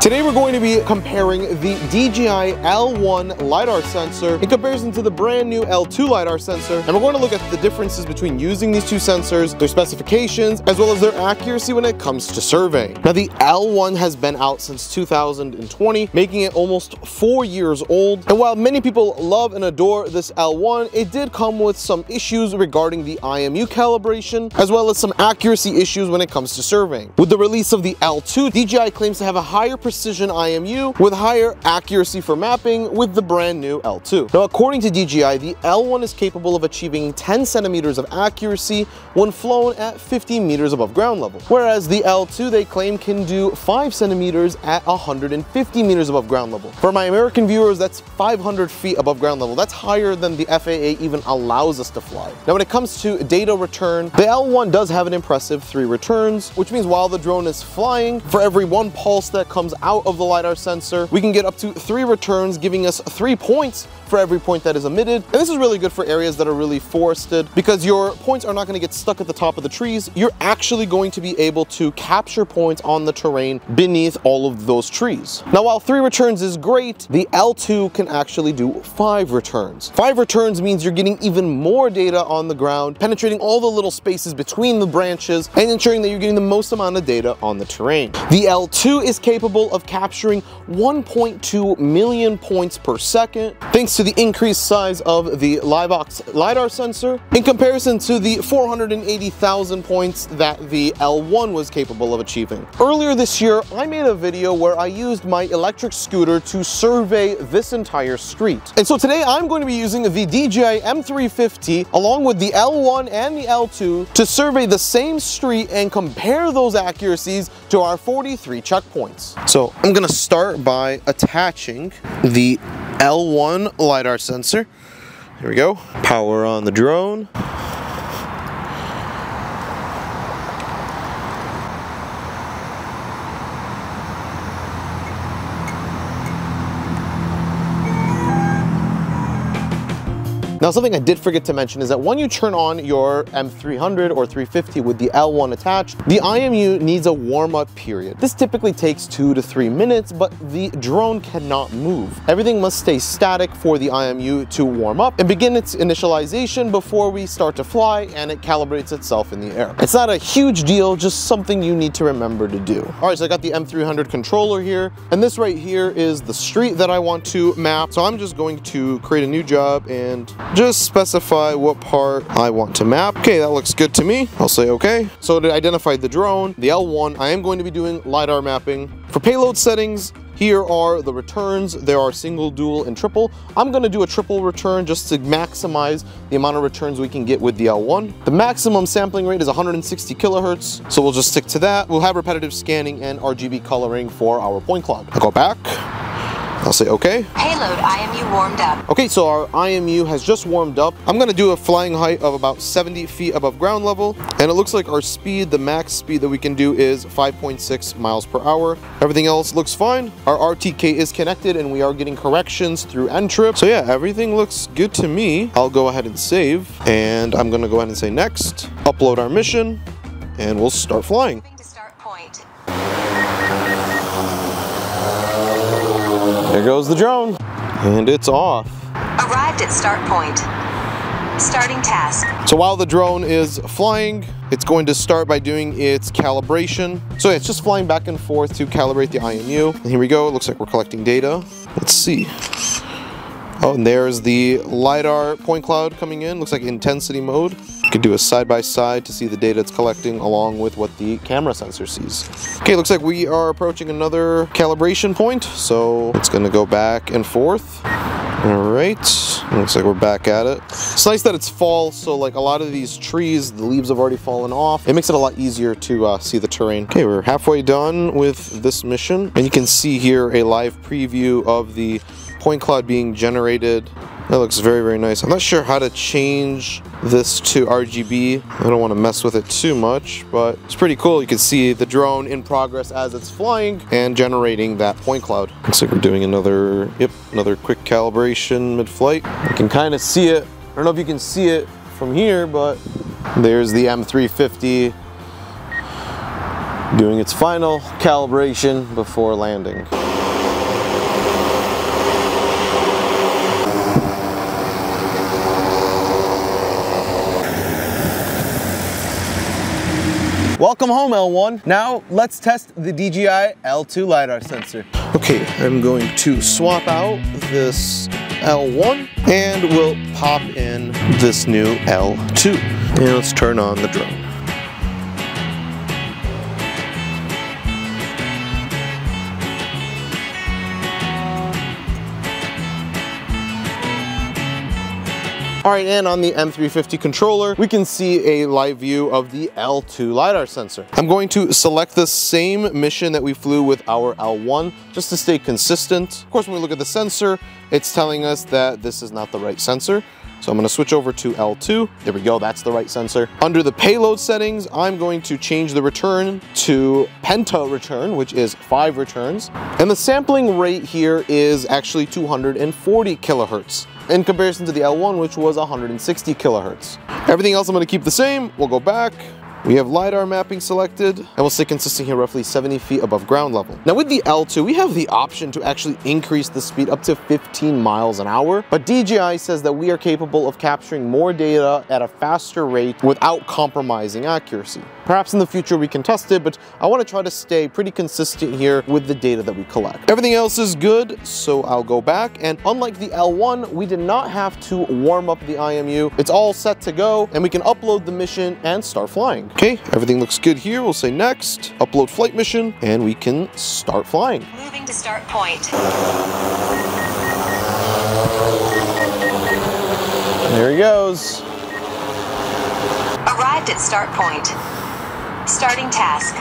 Today we're going to be comparing the DJI L1 LiDAR sensor in comparison to the brand new L2 LiDAR sensor, and we're going to look at the differences between using these two sensors, their specifications, as well as their accuracy when it comes to surveying. Now the L1 has been out since 2020, making it almost four years old, and while many people love and adore this L1, it did come with some issues regarding the IMU calibration, as well as some accuracy issues when it comes to surveying. With the release of the L2, DJI claims to have a higher precision IMU with higher accuracy for mapping with the brand new L2. Now, according to DJI, the L1 is capable of achieving 10 centimeters of accuracy when flown at 50 meters above ground level, whereas the L2 they claim can do 5 centimeters at 150 meters above ground level. For my American viewers, that's 500 feet above ground level. That's higher than the FAA even allows us to fly. Now, when it comes to data return, the L1 does have an impressive three returns, which means while the drone is flying, for every one pulse that comes out of the LiDAR sensor, we can get up to three returns, giving us three points for every point that is emitted. And this is really good for areas that are really forested because your points are not gonna get stuck at the top of the trees. You're actually going to be able to capture points on the terrain beneath all of those trees. Now, while three returns is great, the L2 can actually do five returns. Five returns means you're getting even more data on the ground, penetrating all the little spaces between the branches and ensuring that you're getting the most amount of data on the terrain. The L2 is capable of capturing 1.2 million points per second thanks to the increased size of the Livox LiDAR sensor in comparison to the 480,000 points that the L1 was capable of achieving. Earlier this year, I made a video where I used my electric scooter to survey this entire street. And so today I'm going to be using the DJI M350 along with the L1 and the L2 to survey the same street and compare those accuracies to our 43 checkpoints. So I'm gonna start by attaching the L1 LiDAR sensor. Here we go. Power on the drone. Now something I did forget to mention is that when you turn on your M300 or 350 with the L1 attached, the IMU needs a warm-up period. This typically takes two to three minutes, but the drone cannot move. Everything must stay static for the IMU to warm up and begin its initialization before we start to fly and it calibrates itself in the air. It's not a huge deal, just something you need to remember to do. All right, so I got the M300 controller here, and this right here is the street that I want to map. So I'm just going to create a new job and just specify what part I want to map. Okay, that looks good to me. I'll say okay. So to identify the drone, the L1, I am going to be doing LiDAR mapping. For payload settings, here are the returns. There are single, dual, and triple. I'm gonna do a triple return just to maximize the amount of returns we can get with the L1. The maximum sampling rate is 160 kilohertz, so we'll just stick to that. We'll have repetitive scanning and RGB coloring for our point cloud. I'll go back. I'll say okay. Payload IMU warmed up. Okay, so our IMU has just warmed up. I'm gonna do a flying height of about 70 feet above ground level, and it looks like our speed, the max speed that we can do is 5.6 miles per hour. Everything else looks fine. Our RTK is connected and we are getting corrections through Ntrip. So yeah, everything looks good to me. I'll go ahead and save, and I'm gonna go ahead and say next, upload our mission, and we'll start flying. There goes the drone, and it's off. Arrived at start point. Starting task. So while the drone is flying, it's going to start by doing its calibration. So yeah, it's just flying back and forth to calibrate the IMU. And here we go, it looks like we're collecting data. Let's see. Oh, and there's the LiDAR point cloud coming in. Looks like intensity mode. You could do a side-by-side -side to see the data it's collecting along with what the camera sensor sees. Okay, looks like we are approaching another calibration point. So it's gonna go back and forth. All right, looks like we're back at it. It's nice that it's fall, so like a lot of these trees, the leaves have already fallen off. It makes it a lot easier to uh, see the terrain. Okay, we're halfway done with this mission, and you can see here a live preview of the point cloud being generated. That looks very, very nice. I'm not sure how to change this to RGB. I don't want to mess with it too much, but it's pretty cool. You can see the drone in progress as it's flying and generating that point cloud. Looks like we're doing another, yep, another quick calibration mid-flight. You can kind of see it. I don't know if you can see it from here, but there's the M350 doing its final calibration before landing. Welcome home L1. Now let's test the DJI L2 LiDAR sensor. Okay, I'm going to swap out this L1 and we'll pop in this new L2. And let's turn on the drone. All right, and on the M350 controller, we can see a live view of the L2 LiDAR sensor. I'm going to select the same mission that we flew with our L1 just to stay consistent. Of course, when we look at the sensor, it's telling us that this is not the right sensor. So I'm gonna switch over to L2. There we go, that's the right sensor. Under the payload settings, I'm going to change the return to penta return, which is five returns. And the sampling rate here is actually 240 kilohertz in comparison to the L1, which was 160 kilohertz. Everything else I'm gonna keep the same. We'll go back, we have LiDAR mapping selected, and we'll stay consistent here roughly 70 feet above ground level. Now with the L2, we have the option to actually increase the speed up to 15 miles an hour, but DJI says that we are capable of capturing more data at a faster rate without compromising accuracy. Perhaps in the future we can test it, but I wanna try to stay pretty consistent here with the data that we collect. Everything else is good, so I'll go back, and unlike the L1, we did not have to warm up the IMU. It's all set to go, and we can upload the mission and start flying. Okay, everything looks good here. We'll say next, upload flight mission, and we can start flying. Moving to start point. There he goes. Arrived at start point. Starting task.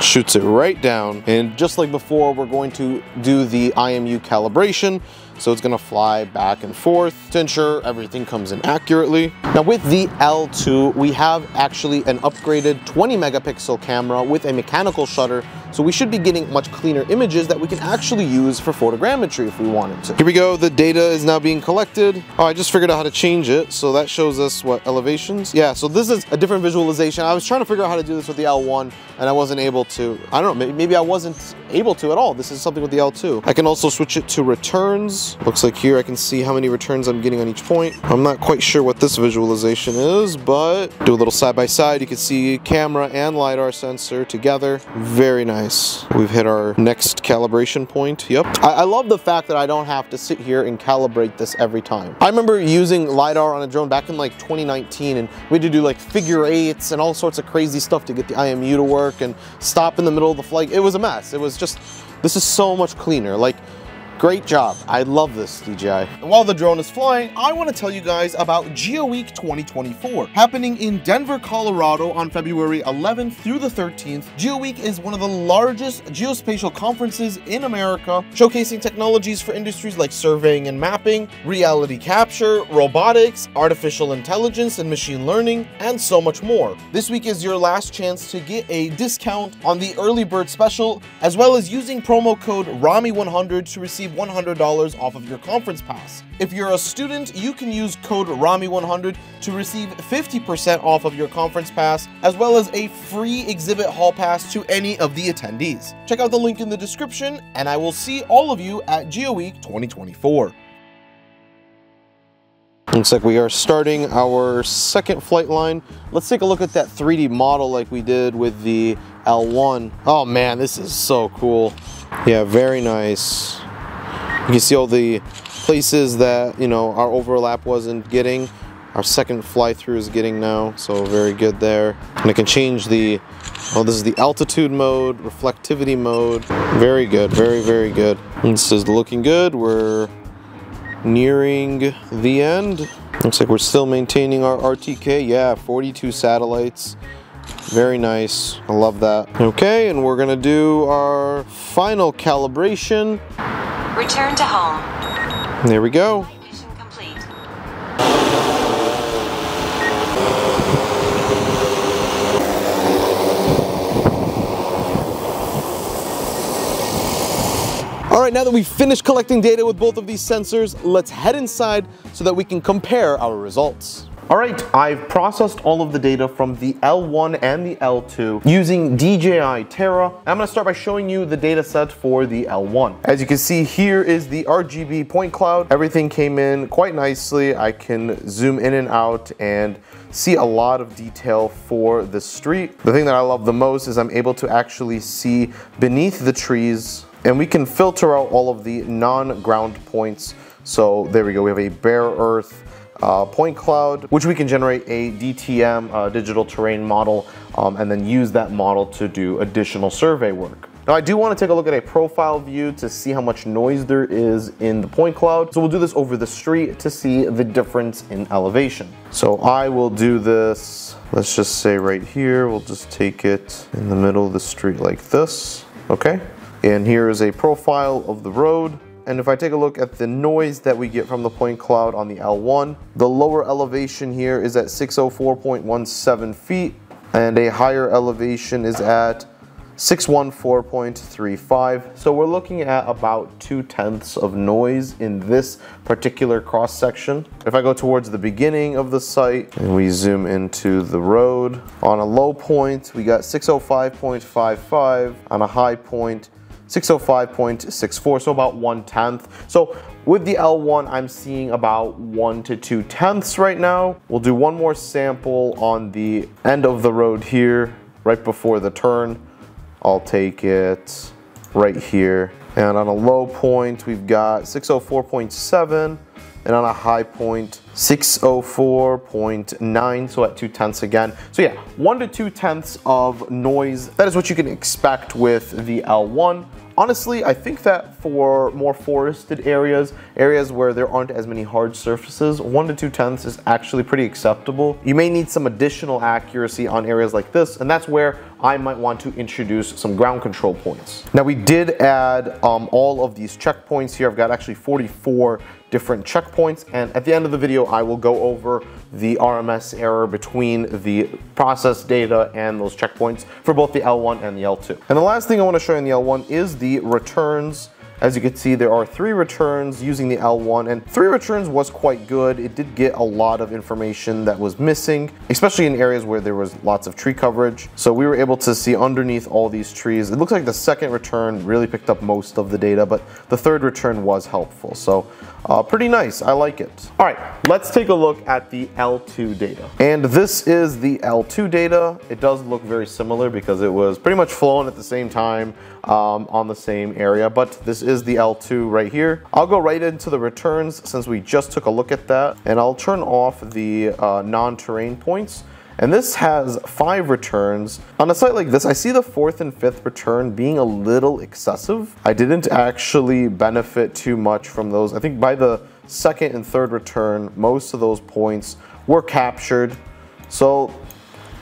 Shoots it right down. And just like before, we're going to do the IMU calibration. So it's gonna fly back and forth to ensure everything comes in accurately. Now with the L2, we have actually an upgraded 20 megapixel camera with a mechanical shutter. So we should be getting much cleaner images that we can actually use for photogrammetry if we wanted to. Here we go, the data is now being collected. Oh, I just figured out how to change it. So that shows us what elevations. Yeah, so this is a different visualization. I was trying to figure out how to do this with the L1 and I wasn't able to. I don't know, maybe I wasn't able to at all. This is something with the L2. I can also switch it to returns Looks like here I can see how many returns I'm getting on each point. I'm not quite sure what this visualization is, but do a little side by side. You can see camera and LiDAR sensor together. Very nice. We've hit our next calibration point. Yep. I, I love the fact that I don't have to sit here and calibrate this every time. I remember using LiDAR on a drone back in like 2019 and we had to do like figure eights and all sorts of crazy stuff to get the IMU to work and stop in the middle of the flight. It was a mess. It was just, this is so much cleaner. Like Great job. I love this, DJI. While the drone is flying, I want to tell you guys about GeoWeek 2024, happening in Denver, Colorado on February 11th through the 13th. GeoWeek is one of the largest geospatial conferences in America, showcasing technologies for industries like surveying and mapping, reality capture, robotics, artificial intelligence and machine learning, and so much more. This week is your last chance to get a discount on the early bird special, as well as using promo code RAMI100 to receive receive $100 off of your conference pass. If you're a student, you can use code RAMI100 to receive 50% off of your conference pass, as well as a free exhibit hall pass to any of the attendees. Check out the link in the description, and I will see all of you at GeoWeek 2024. Looks like we are starting our second flight line. Let's take a look at that 3D model like we did with the L1. Oh man, this is so cool. Yeah, very nice. You can see all the places that, you know, our overlap wasn't getting. Our second fly through is getting now, so very good there. And I can change the, oh, this is the altitude mode, reflectivity mode. Very good, very, very good. This is looking good. We're nearing the end. Looks like we're still maintaining our RTK. Yeah, 42 satellites. Very nice. I love that. Okay, and we're gonna do our final calibration. Return to home. There we go. Mission complete. All right, now that we've finished collecting data with both of these sensors, let's head inside so that we can compare our results. All right, I've processed all of the data from the L1 and the L2 using DJI Terra. I'm gonna start by showing you the data set for the L1. As you can see, here is the RGB point cloud. Everything came in quite nicely. I can zoom in and out and see a lot of detail for the street. The thing that I love the most is I'm able to actually see beneath the trees and we can filter out all of the non-ground points. So there we go, we have a bare earth, uh, point cloud, which we can generate a DTM, uh, digital terrain model, um, and then use that model to do additional survey work. Now I do want to take a look at a profile view to see how much noise there is in the point cloud. So we'll do this over the street to see the difference in elevation. So I will do this, let's just say right here, we'll just take it in the middle of the street like this, okay? And here is a profile of the road. And if I take a look at the noise that we get from the point cloud on the L1, the lower elevation here is at 604.17 feet and a higher elevation is at 614.35. So we're looking at about two tenths of noise in this particular cross section. If I go towards the beginning of the site and we zoom into the road, on a low point, we got 605.55, on a high point, 605.64, so about one tenth. So with the L1, I'm seeing about one to two tenths right now. We'll do one more sample on the end of the road here, right before the turn. I'll take it right here. And on a low point, we've got 604.7 and on a high point 604.9 so at two tenths again. So yeah one to two tenths of noise. That is what you can expect with the L1 Honestly, I think that for more forested areas, areas where there aren't as many hard surfaces, one to two tenths is actually pretty acceptable. You may need some additional accuracy on areas like this, and that's where I might want to introduce some ground control points. Now we did add um, all of these checkpoints here. I've got actually 44 different checkpoints. And at the end of the video, I will go over the RMS error between the process data and those checkpoints for both the L1 and the L2. And the last thing I wanna show you in the L1 is the returns as you can see, there are three returns using the L1 and three returns was quite good. It did get a lot of information that was missing, especially in areas where there was lots of tree coverage. So we were able to see underneath all these trees. It looks like the second return really picked up most of the data, but the third return was helpful. So uh, pretty nice, I like it. All right, let's take a look at the L2 data. And this is the L2 data. It does look very similar because it was pretty much flown at the same time um, on the same area, but this is the L2 right here. I'll go right into the returns since we just took a look at that, and I'll turn off the uh, non-terrain points. And this has five returns. On a site like this, I see the fourth and fifth return being a little excessive. I didn't actually benefit too much from those. I think by the second and third return, most of those points were captured. So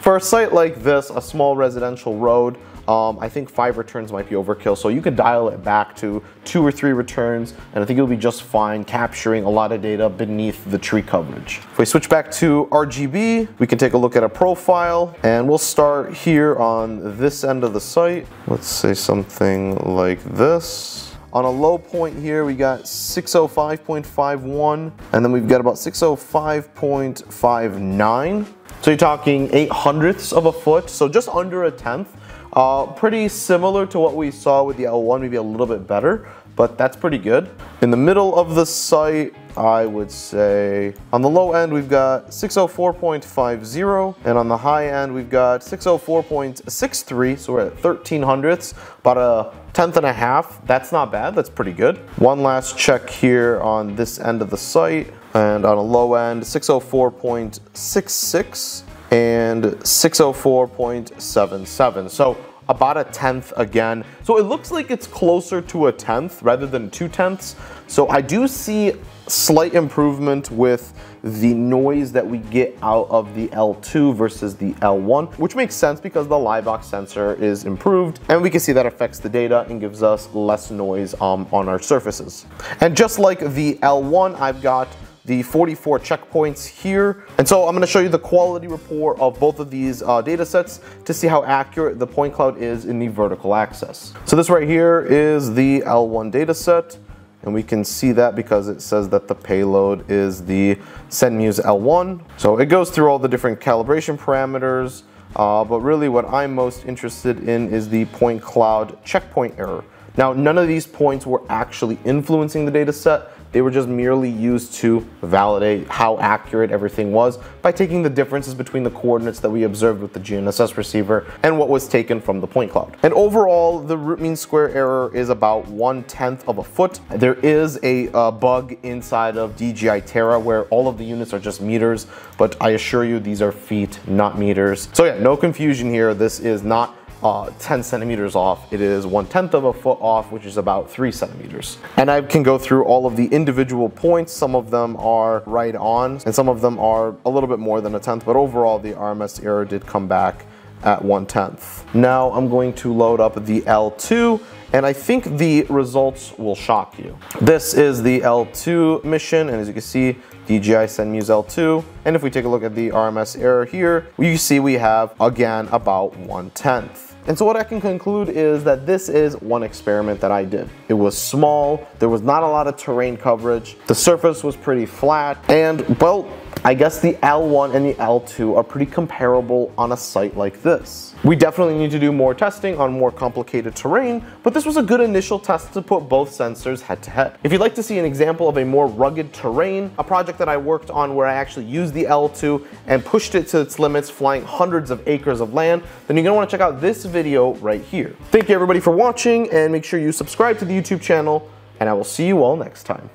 for a site like this, a small residential road, um, I think five returns might be overkill. So you could dial it back to two or three returns, and I think you'll be just fine capturing a lot of data beneath the tree coverage. If we switch back to RGB, we can take a look at a profile, and we'll start here on this end of the site. Let's say something like this. On a low point here, we got 605.51, and then we've got about 605.59. So you're talking 8 hundredths of a foot, so just under a tenth. Uh, pretty similar to what we saw with the L1, maybe a little bit better, but that's pretty good. In the middle of the site, I would say on the low end we've got 604.50 and on the high end we've got 604.63 so we're at 13 hundredths about a tenth and a half that's not bad that's pretty good one last check here on this end of the site and on a low end 604.66 and 604.77. So about a tenth again. So it looks like it's closer to a tenth rather than two tenths. So I do see slight improvement with the noise that we get out of the L2 versus the L1, which makes sense because the Livox sensor is improved and we can see that affects the data and gives us less noise um, on our surfaces. And just like the L1, I've got the 44 checkpoints here. And so I'm gonna show you the quality report of both of these uh, data sets to see how accurate the point cloud is in the vertical axis. So this right here is the L1 data set. and we can see that because it says that the payload is the Zenmuse L1. So it goes through all the different calibration parameters, uh, but really what I'm most interested in is the point cloud checkpoint error. Now, none of these points were actually influencing the data set, they were just merely used to validate how accurate everything was by taking the differences between the coordinates that we observed with the GNSS receiver and what was taken from the point cloud. And overall, the root mean square error is about one tenth of a foot. There is a uh, bug inside of DJI Terra where all of the units are just meters, but I assure you these are feet, not meters. So yeah, no confusion here. This is not uh, 10 centimeters off. It is one tenth of a foot off, which is about three centimeters. And I can go through all of the individual points. Some of them are right on, and some of them are a little bit more than a tenth, but overall the RMS error did come back at one tenth. Now I'm going to load up the L2 and I think the results will shock you. This is the L2 mission and as you can see DJI Zenmuse L2 and if we take a look at the RMS error here you see we have again about one tenth. And so what I can conclude is that this is one experiment that I did. It was small, there was not a lot of terrain coverage, the surface was pretty flat, and well, I guess the L1 and the L2 are pretty comparable on a site like this. We definitely need to do more testing on more complicated terrain, but this was a good initial test to put both sensors head to head. If you'd like to see an example of a more rugged terrain, a project that I worked on where I actually used the L2 and pushed it to its limits, flying hundreds of acres of land, then you're gonna wanna check out this video right here. Thank you everybody for watching, and make sure you subscribe to the YouTube channel, and I will see you all next time.